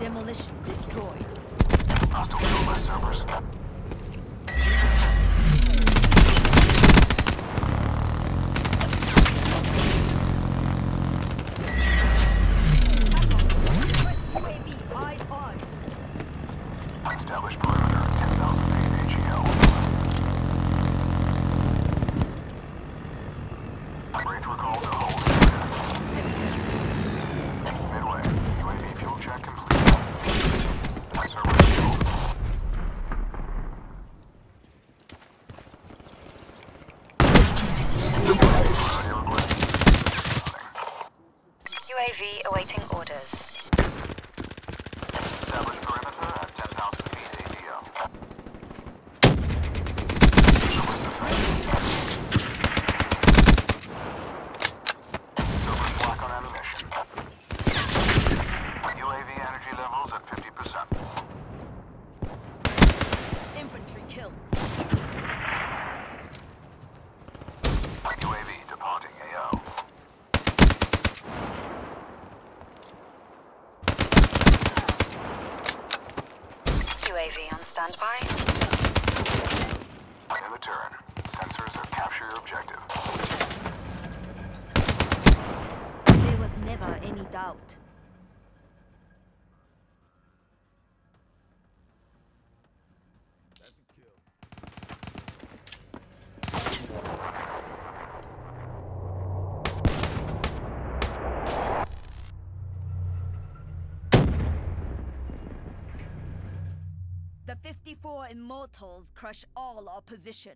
Demolition destroyed. Hostile by servers. Established perimeter, 10,000 feet AGL. Wraith recall UAV awaiting orders. Established perimeter at 10,000 feet. Service effective. Black on ammunition. UAV energy levels at 50%. Infantry kill. UAV on standby. In return, sensors have captured your objective. There was never any doubt. The 54 Immortals crush all opposition.